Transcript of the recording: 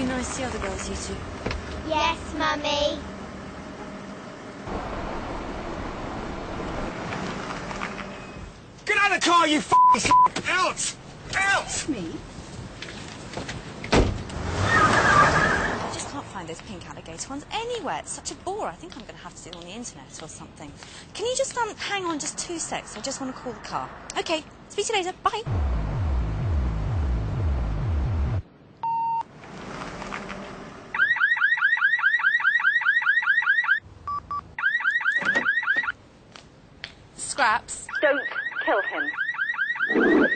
Be nice to the other girls, you two. Yes, Mummy. Get out of the car, you f***ing Out! Out! Me? I just can't find those pink alligator ones anywhere. It's such a bore. I think I'm going to have to do it on the internet or something. Can you just um, hang on just two secs? I just want to call the car. Okay. Speak to you later. Bye. Scraps. Don't kill him.